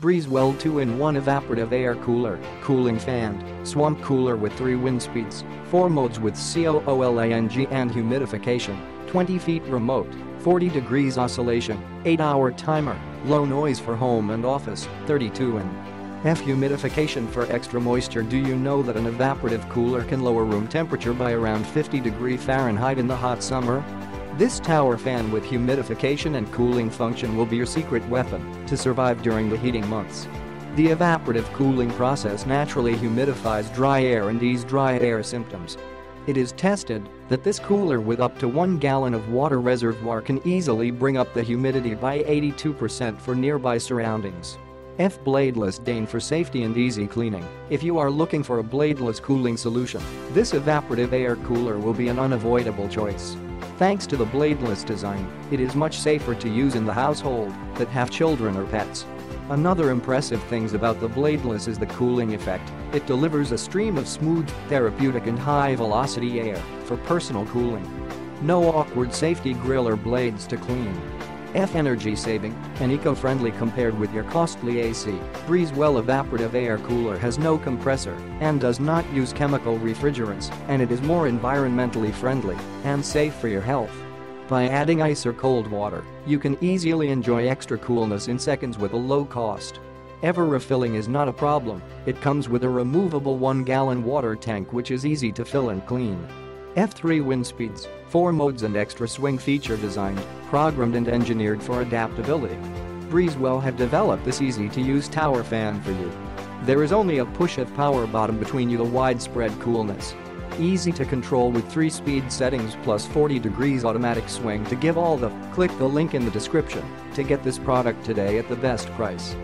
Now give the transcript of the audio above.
Breezewell 2-in-1 Evaporative Air Cooler, Cooling Fan, Swamp Cooler with 3 wind speeds, 4 modes with COOLANG and humidification, 20 feet remote, 40 degrees oscillation, 8-hour timer, low noise for home and office, 32 in. F humidification for extra moisture Do you know that an evaporative cooler can lower room temperature by around 50 degree Fahrenheit in the hot summer? This tower fan with humidification and cooling function will be your secret weapon to survive during the heating months. The evaporative cooling process naturally humidifies dry air and ease dry air symptoms. It is tested that this cooler with up to 1 gallon of water reservoir can easily bring up the humidity by 82% for nearby surroundings. F bladeless Dane for safety and easy cleaning. If you are looking for a bladeless cooling solution, this evaporative air cooler will be an unavoidable choice. Thanks to the bladeless design, it is much safer to use in the household that have children or pets. Another impressive things about the bladeless is the cooling effect. It delivers a stream of smooth, therapeutic and high-velocity air for personal cooling. No awkward safety grill or blades to clean. F energy saving and eco-friendly compared with your costly AC. Breezewell evaporative air cooler has no compressor and does not use chemical refrigerants and it is more environmentally friendly and safe for your health. By adding ice or cold water, you can easily enjoy extra coolness in seconds with a low cost. Ever refilling is not a problem, it comes with a removable 1-gallon water tank which is easy to fill and clean. F3 wind speeds, 4 modes and extra swing feature designed, programmed and engineered for adaptability. Breezewell have developed this easy-to-use tower fan for you. There is only a push of power bottom between you the widespread coolness. Easy to control with 3 speed settings plus 40 degrees automatic swing to give all the, click the link in the description to get this product today at the best price.